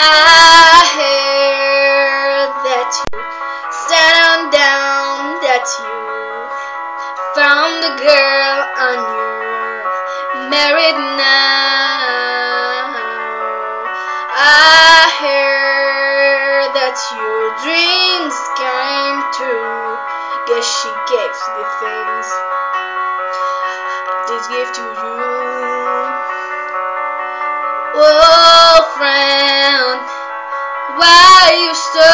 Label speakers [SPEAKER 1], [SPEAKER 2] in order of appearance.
[SPEAKER 1] I hear that you sat on down, that you found the girl on your married now. I hear that your dreams came true. Guess she gave the things I did give to you. Why you so